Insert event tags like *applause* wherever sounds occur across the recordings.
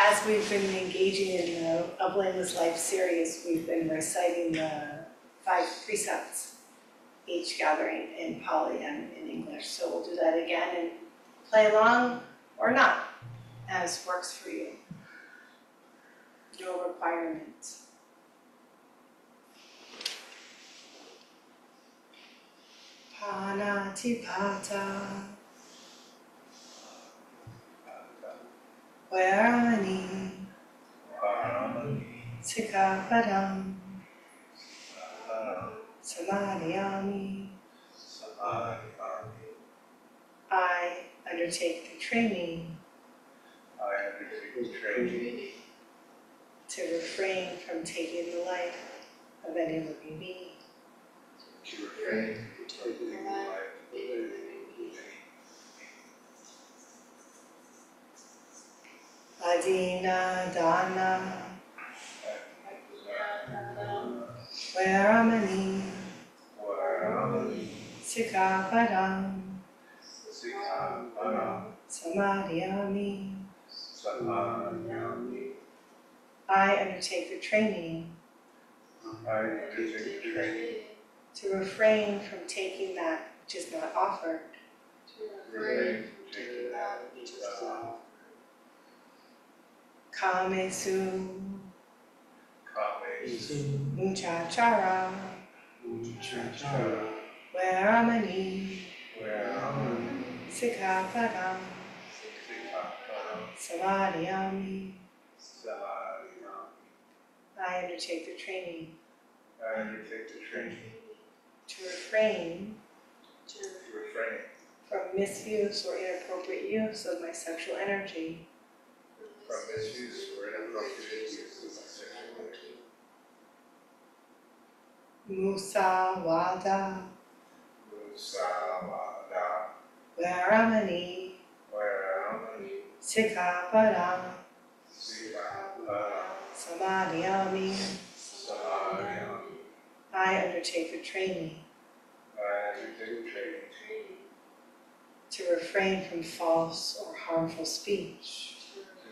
as we've been engaging in the A Blameless Life series, we've been reciting the five precepts, each gathering in Pali and in English. So we'll do that again and play along or not, as works for you. No requirements. Panatipata. Veramani. Sikkhapadam. Samadhyami. I undertake the training I undertake the training to refrain from taking the life of any living being. to refrain from taking the life of any Adina Dana. Where Veramani Sikkhapadam Samadhyami. I undertake the training. I undertake the training. To refrain from taking that which is not offered. to refrain from taking that which is not Kamesu Kamesu Micchacara. Uchachara Veramani Veramani Sikapadam Sikkhapadam Samadhyami. Samadhyami. I undertake the training. I undertake the training. To refrain. To refrain. From misuse or inappropriate use of my sexual energy from misuse or inappropriate use of my sexual energy. Musavada Musavada, Veramani Veramani, Sikapadam Sikkhapadam, Samadhyami. Samadhyami. I undertake the training I undertake training to refrain from false or harmful speech.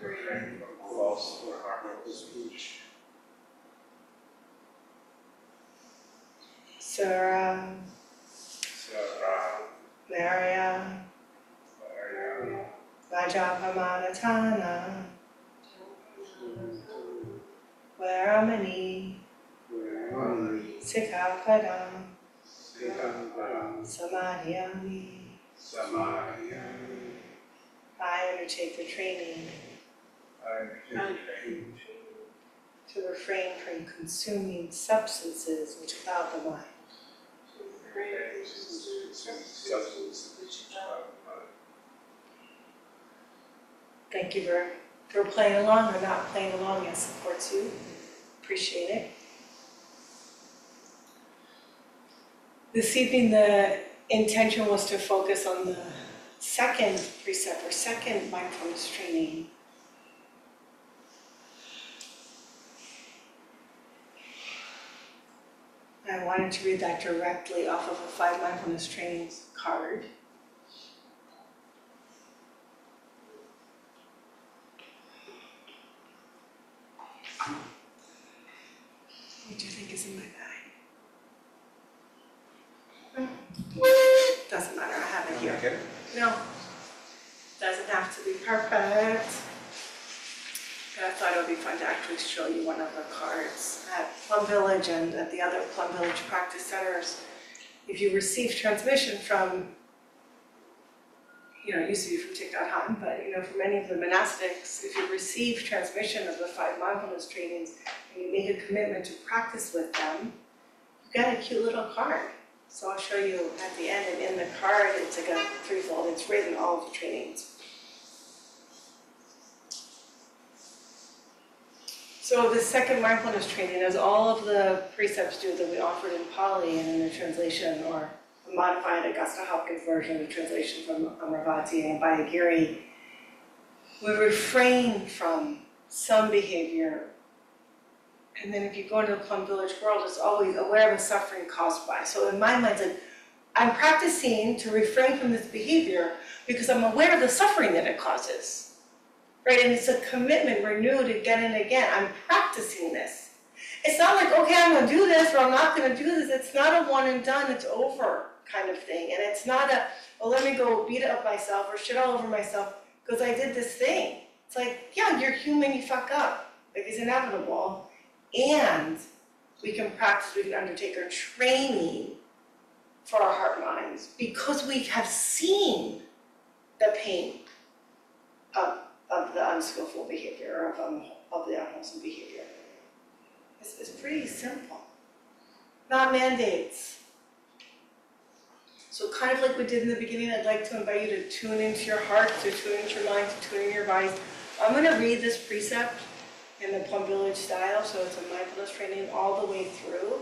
To refrain from false or harmful speech. Sura, Sara, Maria, Varam, Vajapamanatana, Veramani, Sikkhapadam, Samadhyami. Samadhyami. I undertake the training I undertake to refrain from consuming substances which cloud the mind. to refrain from consuming substances which cloud the mind. Thank you for, for playing along or not playing along, it supports you, appreciate it. This evening, the intention was to focus on the second precept or second mindfulness training. I wanted to read that directly off of a five mindfulness trainings card. What do you think is in my bag? Doesn't matter, I have it here. Okay. No, doesn't have to be perfect. But I thought it would be fun to actually show you one of the cards at Plum Village and at the other Plum Village practice centers. If you receive transmission from, you know, it used to be from Thich Nhat Hanh, but you know, from any of the monastics, if you receive transmission of the five mindfulness trainings and you make a commitment to practice with them, you get a cute little card. So I'll show you at the end, and in the card, it's like a threefold, it's written all of the trainings. So the second mindfulness training, as all of the precepts do that we offered in Pali and in the translation or modified Augusta Hopkins version of the translation from Amaravati and Abhayagiri, we refrain from some behavior. And then if you go into the Plum Village world, it's always aware of the suffering caused by. So in my mind, like, I'm practicing to refrain from this behavior because I'm aware of the suffering that it causes. Right? And it's a commitment renewed again and again, I'm practicing this. It's not like, okay, I'm gonna do this, or I'm not gonna do this, it's not a one and done, it's over kind of thing, and it's not a, well, let me go beat up myself or shit all over myself, cause I did this thing. It's like, yeah, you're human, you fuck up, like it's inevitable, and we can practice, we can undertake our training for our heart minds, because we have seen the pain of of the unskillful behavior, of um, of the unwholesome behavior. It's it's pretty simple. Not mandates. So kind of like we did in the beginning, I'd like to invite you to tune into your heart, to tune into your mind, to tune into your bodies. I'm gonna read this precept in the Plum Village style, so it's a mindfulness training all the way through.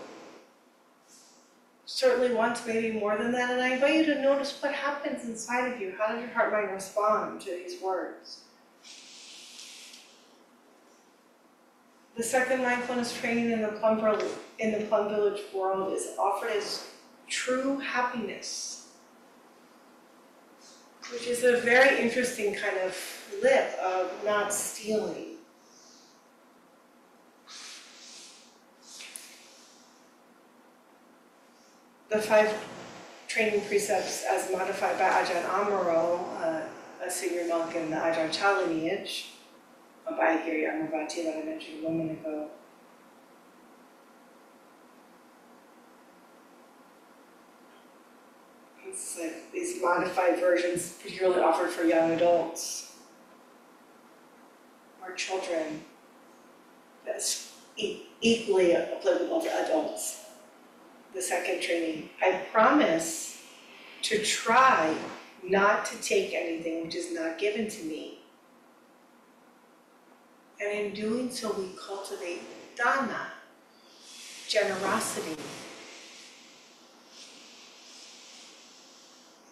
Certainly once, maybe more than that, and I invite you to notice what happens inside of you. How does your heart mind respond to these words? The second mindfulness training in the Plum in the Plum Village world is offered as true happiness. Which is a very interesting kind of flip of not stealing. The five training precepts as modified by Ajahn Amaro, uh, a senior monk in the Ajahn Chah lineage, by Giri Amaravati that I mentioned a moment ago. It's like these modified versions particularly offered for young adults or children. That's e- equally applicable to adults. The second training, I promise to try not to take anything which is not given to me. And in doing so, we cultivate dana, generosity.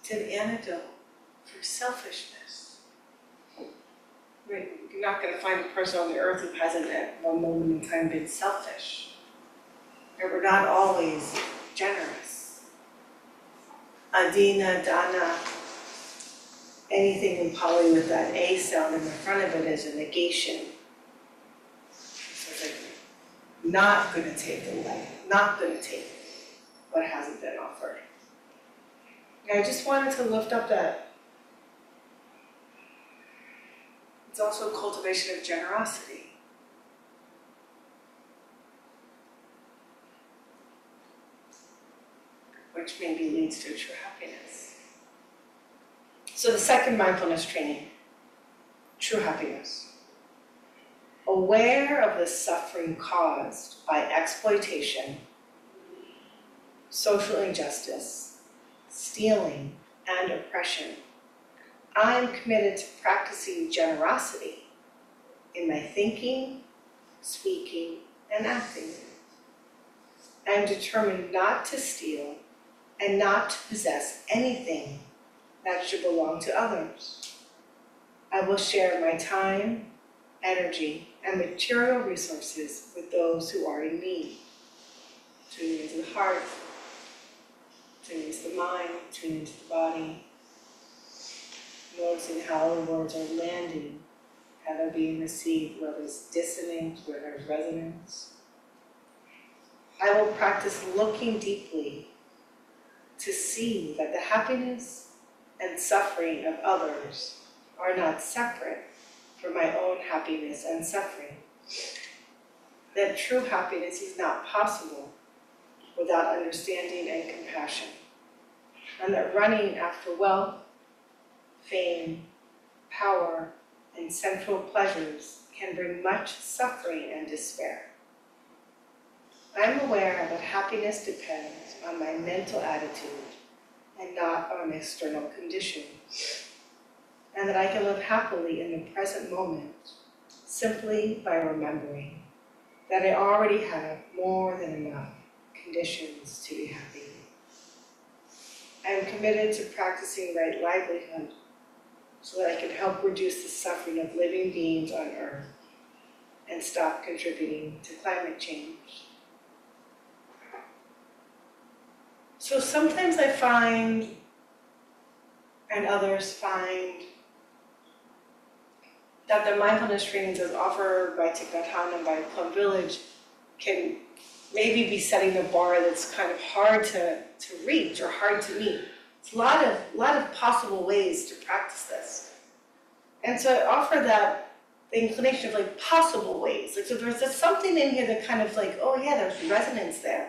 It's an antidote for selfishness. Right, you're not gonna find a person on the earth who hasn't at one moment in time been selfish. And we're not always generous. Adina, dana, anything in Pali with that A sound in the front of it is a negation. It's like, not gonna take the away, not gonna take what hasn't been offered. And I just wanted to lift up that. It's also a cultivation of generosity. Which maybe leads to true happiness. So the second mindfulness training, true happiness. Aware of the suffering caused by exploitation, social injustice, stealing, and oppression, I am committed to practicing generosity in my thinking, speaking, and acting. I am determined not to steal and not to possess anything that should belong to others. I will share my time, energy, and material resources with those who are in need. Tuning into the heart, tuning into the mind, tuning into the body. Noticing how the words are landing, how they're being received, where there's dissonance, where there's resonance. I will practice looking deeply to see that the happiness and suffering of others are not separate from my own happiness and suffering. That true happiness is not possible without understanding and compassion. And that running after wealth, fame, power, and sensual pleasures can bring much suffering and despair. I am aware that happiness depends on my mental attitude and not on external conditions. And that I can live happily in the present moment simply by remembering that I already have more than enough conditions to be happy. I am committed to practicing right livelihood so that I can help reduce the suffering of living beings on earth and stop contributing to climate change. So sometimes I find, and others find, that the mindfulness trainings as offered by Thich and by Plum Village can maybe be setting the bar that's kind of hard to, to reach or hard to meet. It's a lot of, lot of possible ways to practice this. And so I offer that, the inclination of like possible ways, like so there's just something in here that kind of like, oh yeah, there's resonance there.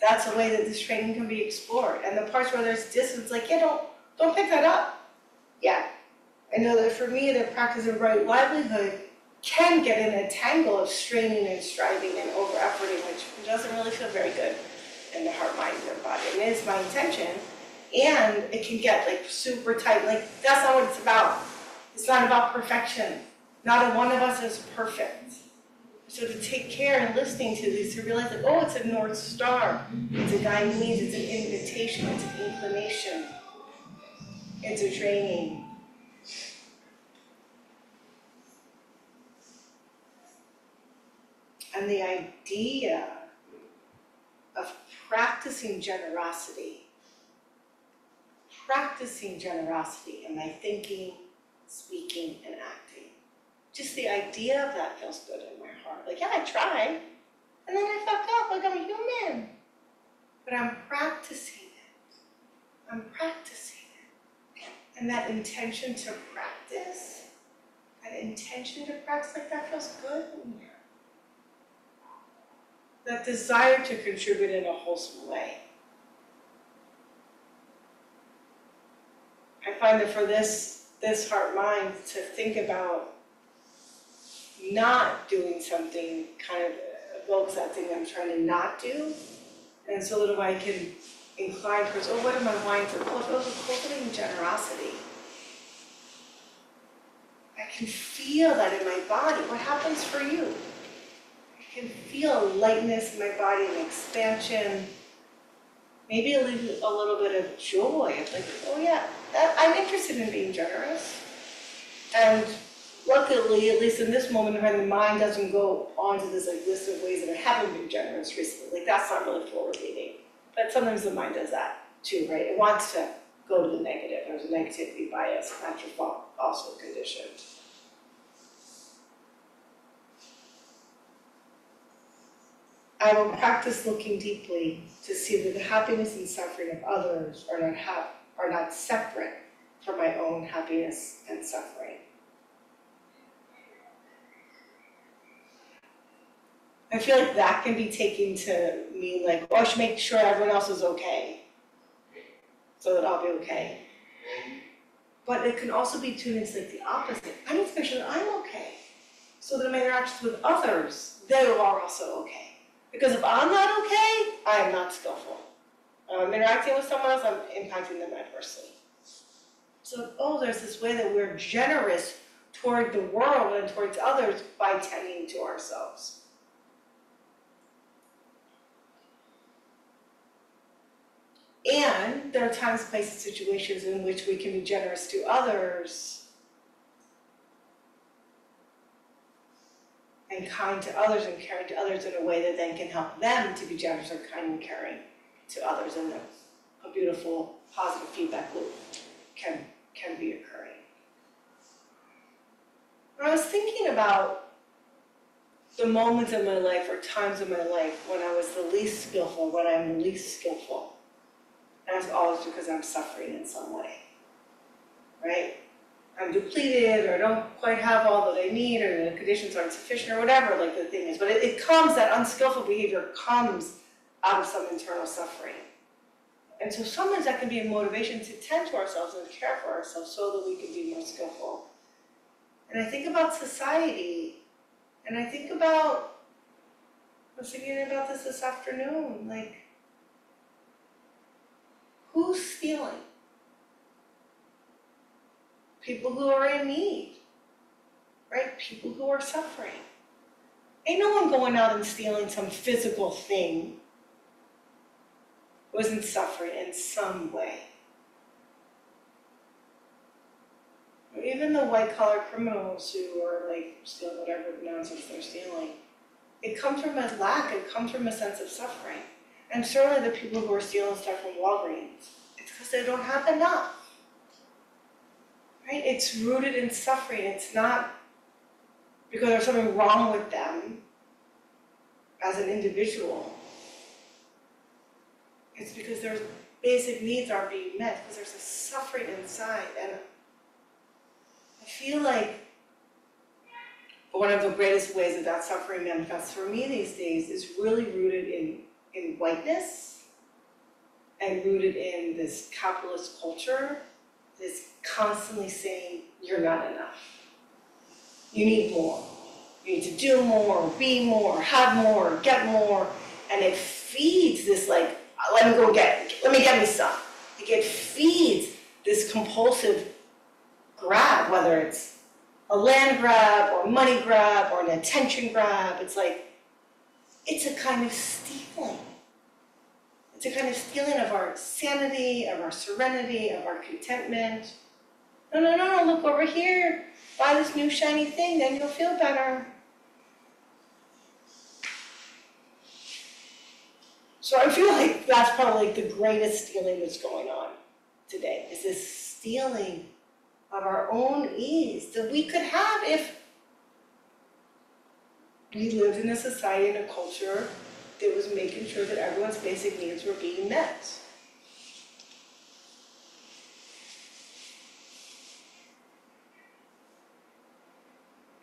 That's a way that this training can be explored, and the parts where there's distance, like, yeah, don't, don't pick that up. Yeah, I know that for me, the practice of right livelihood can get in a tangle of straining and striving and over efforting, which doesn't really feel very good in the heart, mind, and body, and it is my intention. And it can get like super tight, like, that's not what it's about. It's not about perfection. Not a one of us is perfect. So to take care and listening to these, to realize that, oh, it's a North Star, it's a guiding means, it's an invitation, it's an inclination. It's a training. And the idea of practicing generosity, practicing generosity in my thinking, speaking, and acting. Just the idea of that feels good in my heart. Like, yeah, I try, and then I fuck up, like I'm a human. But I'm practicing it. I'm practicing it. And that intention to practice, that intention to practice like that feels good in here. That desire to contribute in a wholesome way. I find that for this, this heart mind to think about not doing something kind of evokes that thing I'm trying to not do. And so that if I can incline towards, oh, what am I wanting to cultivate? Oh, cultivating generosity. I can feel that in my body. What happens for you? I can feel lightness in my body and expansion. Maybe a little, a little bit of joy of like, oh yeah, that, I'm interested in being generous. And luckily, at least in this moment, when the mind doesn't go on to this like list of ways that I haven't been generous recently, like that's not really forward leading. But sometimes the mind does that too, right? It wants to go to the negative, there's a negativity bias, and that's your also conditioned. I will practice looking deeply to see that the happiness and suffering of others are not hap- are not separate from my own happiness and suffering. I feel like that can be taken to mean like, oh, I should make sure everyone else is okay. So that I'll be okay. But it can also be tuned into like the opposite. I need to make sure that I'm okay. So that my interactions with others, they are also okay. Because if I'm not okay, I am not skillful. I'm interacting with someone else, I'm impacting them adversely. So, oh, there's this way that we're generous toward the world and towards others by tending to ourselves. And there are times, places, situations in which we can be generous to others and kind to others and caring to others in a way that then can help them to be generous or kind and caring to others and a, beautiful positive feedback loop can can be occurring. When I was thinking about the moments in my life or times in my life when I was the least skillful, when I'm least skillful, and it's always because I'm suffering in some way, right? I'm depleted or I don't quite have all that I need or the conditions aren't sufficient or whatever like the thing is. But it, it comes, that unskillful behavior comes out of some internal suffering. And so sometimes that can be a motivation to tend to ourselves and care for ourselves so that we can be more skillful. And I think about society, and I think about, I was thinking about this this afternoon, like, who's stealing? People who are in need, right? People who are suffering. Ain't no one going out and stealing some physical thing wasn't suffering in some way. Or even the white collar criminals who are like stealing whatever nonsense they're stealing, it comes from a lack, it comes from a sense of suffering. And certainly the people who are stealing stuff from Walgreens, it's because they don't have enough. Right? It's rooted in suffering. It's not because there's something wrong with them as an individual. It's because their basic needs aren't being met, because there's a suffering inside, and I feel like one of the greatest ways that that suffering manifests for me these days is really rooted in, in whiteness and rooted in this capitalist culture that's constantly saying, you're not enough. You need more. You need to do more, be more, have more, get more. And it feeds this like, let me go get, let me get me some. Like it feeds this compulsive grab, whether it's a land grab or money grab or an attention grab. It's like, it's a kind of stealing. It's a kind of stealing of our sanity, of our serenity, of our contentment. No, no, no, look over here. Buy this new shiny thing, then you'll feel better. So I feel like that's probably the greatest stealing that's going on today, is this stealing of our own ease that we could have if we lived in a society and a culture that was making sure that everyone's basic needs were being met.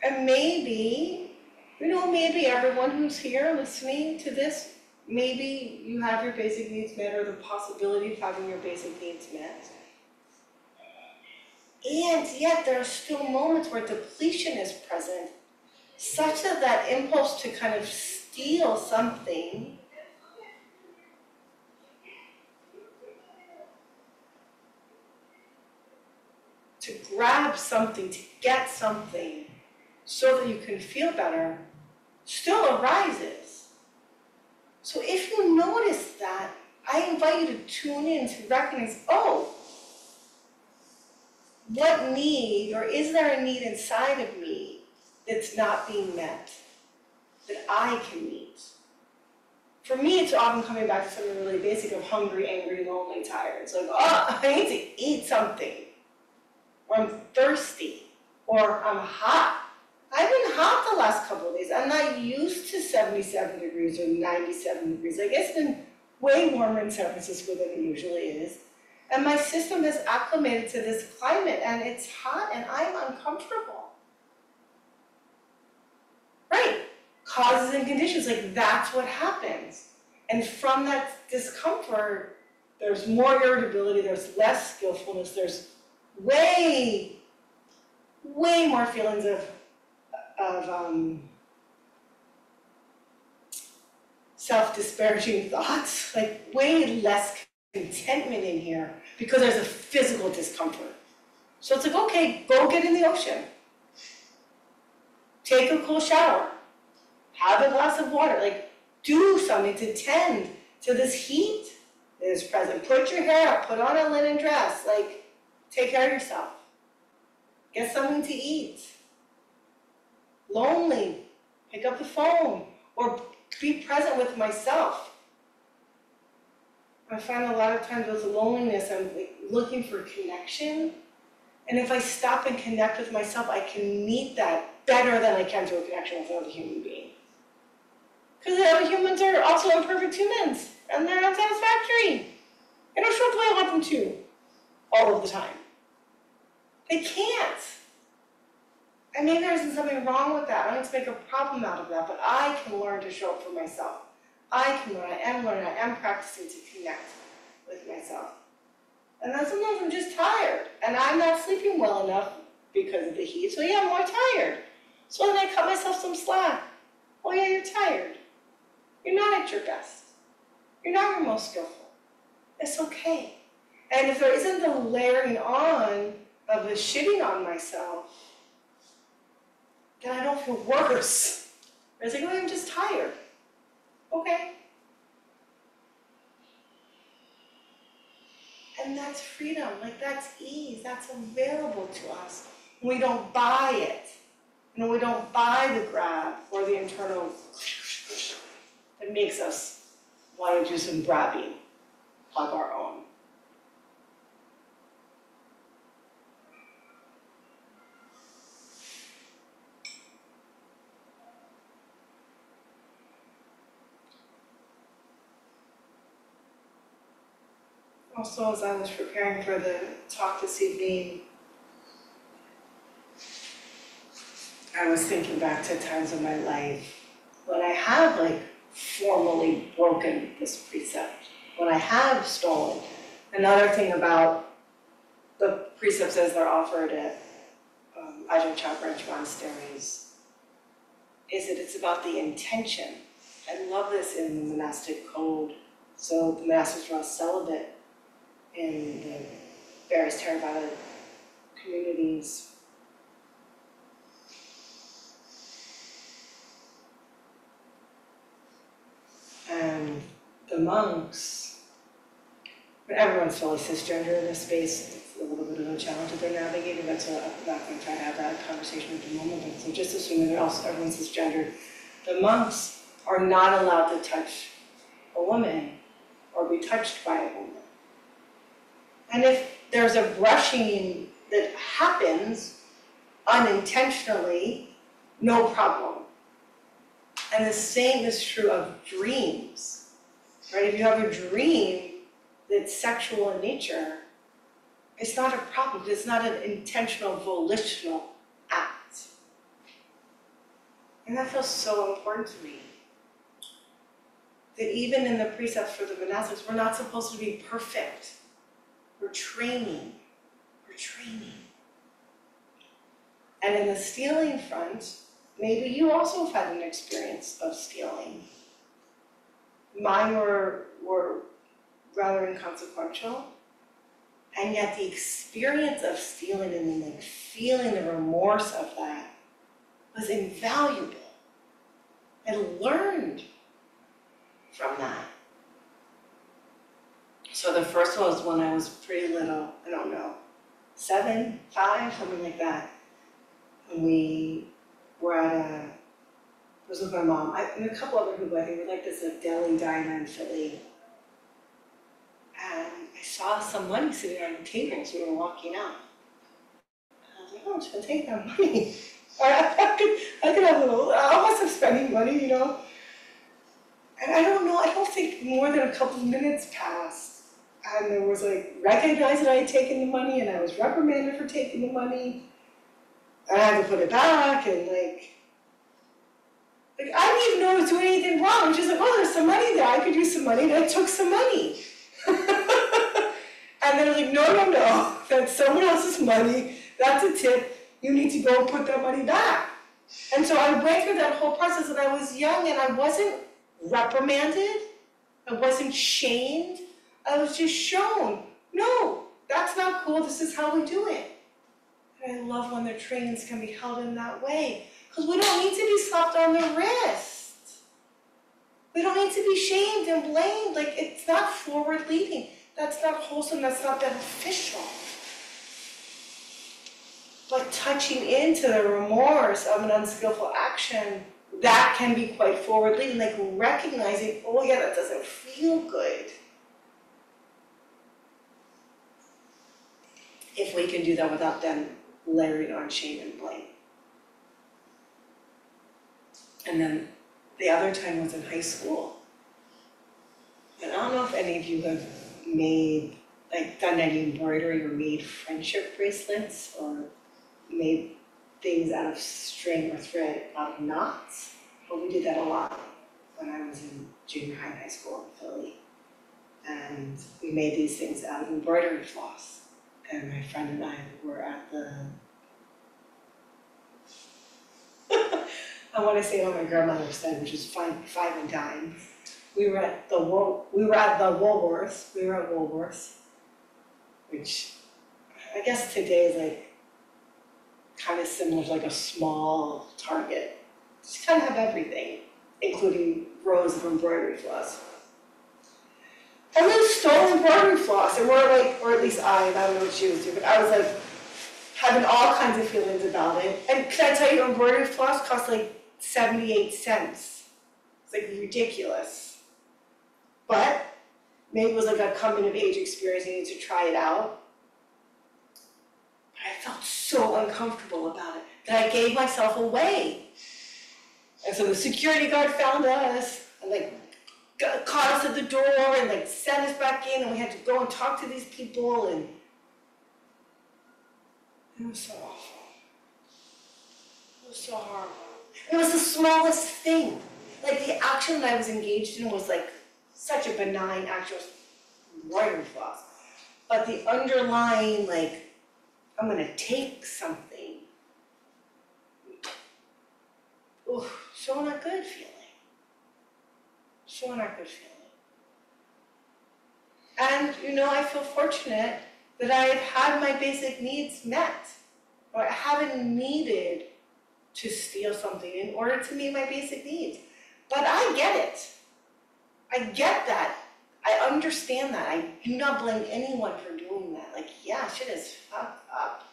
And maybe, you know, maybe everyone who's here listening to this, maybe you have your basic needs met or the possibility of having your basic needs met. And yet there are still moments where depletion is present, such that that impulse to kind of steal something to grab something, to get something, so that you can feel better, still arises. So if you notice that, I invite you to tune in to recognize, oh, what need, or is there a need inside of me that's not being met, that I can meet? For me, it's often coming back to something really basic of hungry, angry, lonely, tired. It's like, oh, I need to eat something, or I'm thirsty, or I'm hot. I've been hot the last couple of days. I'm not used to 77 degrees or 97 degrees. Like it's been way warmer in San Francisco than it usually is. And my system has acclimated to this climate and it's hot and I'm uncomfortable. Right? Causes and conditions, like that's what happens. And from that discomfort, there's more irritability, there's less skillfulness, there's way, way more feelings of, of um, self-disparaging *laughs* thoughts, like way less contentment in here because there's a physical discomfort. So it's like, okay, go get in the ocean. Take a cool shower. Have a glass of water. Like, do something to tend to this heat that is present. Put your hair up, put on a linen dress. Like, take care of yourself. Get something to eat. Lonely, pick up the phone or be present with myself. I find a lot of times with loneliness, I'm like looking for connection. And if I stop and connect with myself, I can meet that better than I can through a connection with another human being. Because the uh, humans are also imperfect humans, and they're not satisfactory. Up the way I want them to, all of the time. They can't. And maybe there isn't something wrong with that. I don't make a problem out of that, but I can learn to show up for myself. I can learn, I am learning, I am practicing to connect with myself. And then sometimes I'm just tired, and I'm not sleeping well enough because of the heat, so yeah, I'm more tired. So then I cut myself some slack. Oh yeah, you're tired. You're not at your best. You're not your most skillful. It's okay. And if there isn't the layering on of the shitting on myself, then I don't feel worse. It's like, oh, I'm just tired. Okay. And that's freedom, like that's ease, that's available to us. We don't buy it. You know, we don't buy the grab or the internal that makes us want to do some grabbing of our own. Also, as I was preparing for the talk this evening, I was thinking back to times in my life when I had like formally broken this precept, when I have stolen. Another thing about the precepts as they're offered at um Ajahn Chah Branch Monasteries is that it's about the intention. I love this in the monastic code. So the monastics are celibate in the various Theravada communities. And the monks, but everyone's fully cisgender in this space, it's a little bit of a challenge that they're navigating, but so I'm not gonna try to have that conversation at the moment, but so just assuming they're also, everyone's cisgender. The monks are not allowed to touch a woman or be touched by a woman. And if there's a brushing that happens unintentionally, no problem. And the same is true of dreams, right? If you have a dream that's sexual in nature, it's not a problem, it's not an intentional volitional act. And that feels so important to me. That even in the precepts for the monastics, we're not supposed to be perfect. We're training, we're training. And in the stealing front, maybe you also have had an experience of stealing. Mine were were rather inconsequential. And yet the experience of stealing and then like feeling the remorse of that was invaluable. I learned from that. So the first one was when I was pretty little, I don't know, seven, five, something like that. And we were at a, was with my mom, I, and a couple other people, I think, we like this like deli diner in Philly. And I saw some money sitting on the table as we were walking out. And I was like, oh, I'm just gonna take that money. *laughs* I, I could, I could have a little, I must have spending money, you know? And I don't know, I don't think more than a couple of minutes passed. And there was like, recognized that I had taken the money and I was reprimanded for taking the money. And I had to put it back and like, like I didn't even know I was doing anything wrong. Just like, oh, there's some money there. I could use some money. And I took some money. *laughs* and they're like, no, no, no. That's someone else's money. That's a tip. You need to go put that money back. And so I went through that whole process and I was young and I wasn't reprimanded. I wasn't shamed. I was just shown, no, that's not cool. This is how we do it. And I love when their trainings can be held in that way. Because we don't need to be slapped on the wrist. We don't need to be shamed and blamed. Like, it's not forward leading. That's not wholesome. That's not beneficial. But touching into the remorse of an unskillful action, that can be quite forward leading. Like, recognizing, oh, yeah, that doesn't feel good. If we can do that without then layering on shame and blame. And then the other time was in high school. And I don't know if any of you have made, like done any embroidery or made friendship bracelets or made things out of string or thread out of knots. But we did that a lot when I was in junior high and high school in Philly. And we made these things out of embroidery floss. And my friend and I were at the I wanna say what my grandmother said, which is five, five and dime. We were at the we were at the Woolworths, we were at Woolworths, which I guess today is like kind of similar to like a small Target. Just kind of have everything, including rows of embroidery floss. And we stole embroidery floss, and we're like, or at least I, I don't know what she was doing, but I was like having all kinds of feelings about it. And can I tell you, embroidery floss costs like seventy-eight cents. It's like ridiculous. But maybe it was like a coming of age experience, I needed to try it out. But I felt so uncomfortable about it that I gave myself away. And so the security guard found us, and like caught us at the door and like sent us back in and we had to go and talk to these people and it was so awful. It was so horrible. It was the smallest thing. Like the action that I was engaged in was like such a benign action, was writer's loss. But the underlying like, I'm gonna take something. Oof, so not good feeling. So not good feeling. And, you know, I feel fortunate that I have had my basic needs met. Or I haven't needed to steal something in order to meet my basic needs. But I get it. I get that. I understand that. I do not blame anyone for doing that. Like, yeah, shit is fucked up.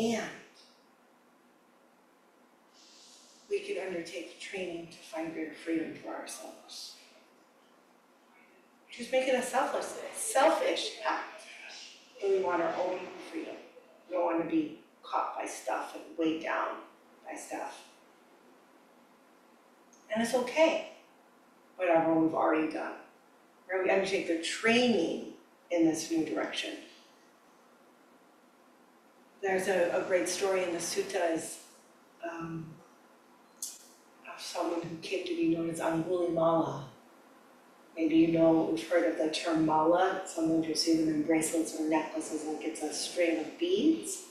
And we could undertake training to find greater freedom for ourselves. Make it a selfless, selfish act. And we want our own freedom. We don't want to be caught by stuff and weighed down by stuff. And it's okay, whatever we've already done. Where we undertake the training in this new direction. There's a, a great story in the suttas um, of someone who came to be known as Angulimala. Maybe you know, we've heard of the term mala, sometimes you'll see them in bracelets or necklaces, like it's a string of beads.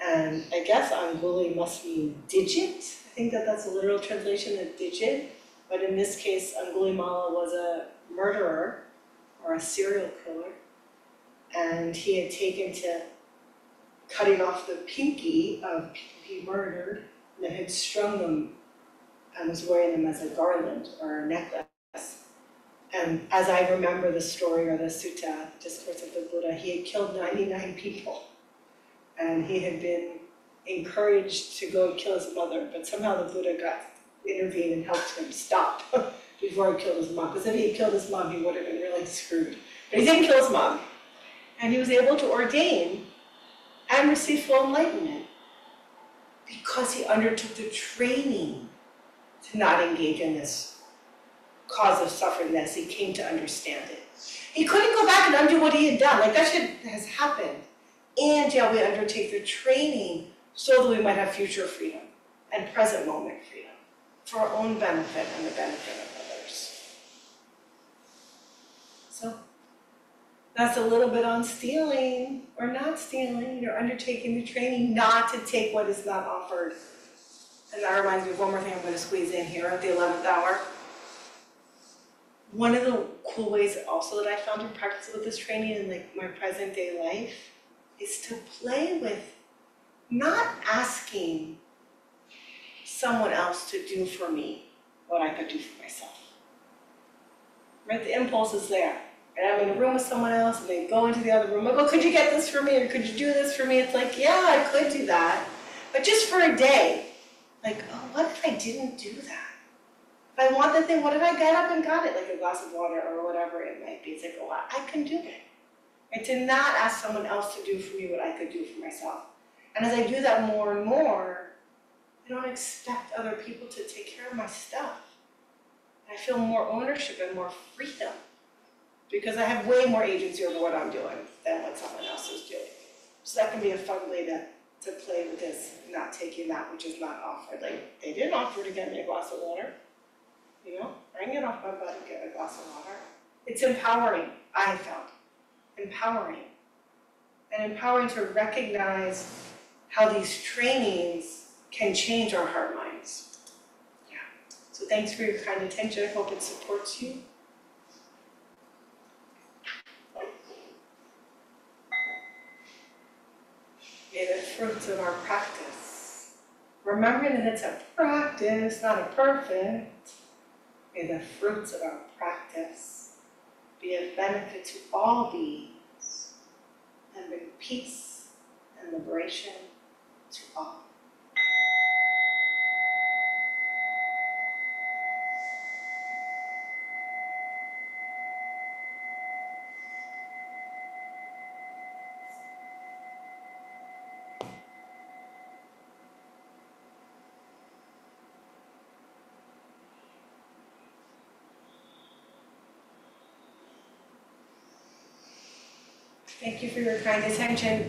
And I guess Anguli must mean digit, I think that that's a literal translation of digit. But in this case, Angulimala was a murderer or a serial killer. And he had taken to cutting off the pinky of people he murdered and had strung them and was wearing them as a garland or a necklace. And as I remember the story or the sutta, discourse of the Buddha, he had killed ninety-nine people. And he had been encouraged to go kill his mother, but somehow the Buddha got intervened and helped him stop *laughs* before he killed his mom. Because if he had killed his mom, he would have been really screwed. But he didn't kill his mom. And he was able to ordain and receive full enlightenment because he undertook the training to not engage in this cause of suffering as he came to understand it. He couldn't go back and undo what he had done, like that shit has happened. And yet we undertake the training so that we might have future freedom and present moment freedom for our own benefit and the benefit of others. So that's a little bit on stealing or not stealing, you're undertaking the training not to take what is not offered. And that reminds me of one more thing I'm gonna squeeze in here at the eleventh hour. One of the cool ways also that I found in practice with this training in like my present day life is to play with not asking someone else to do for me what I could do for myself. Right, the impulse is there, and I'm in a room with someone else and they go into the other room, I go, oh, could you get this for me, or could you do this for me? It's like, yeah, I could do that, but just for a day. Like, oh, what if I didn't do that? If I want the thing, what if I got up and got it, like a glass of water or whatever it might be, it's like, oh, I can do it. And to not ask someone else to do for me what I could do for myself. And as I do that more and more, I don't expect other people to take care of my stuff. I feel more ownership and more freedom because I have way more agency over what I'm doing than what someone else is doing. So that can be a fun way to, to play with this, not taking that which is not offered. Like, they didn't offer to get me a glass of water. You know, I can get off my butt and get a glass of water. It's empowering, I found. Empowering. And empowering to recognize how these trainings can change our heart minds. Yeah. So thanks for your kind attention. I hope it supports you. May the fruits of our practice, remembering that it's a practice, not a perfect, may the fruits of our practice be of benefit to all beings and bring peace and liberation to all. For your kind attention.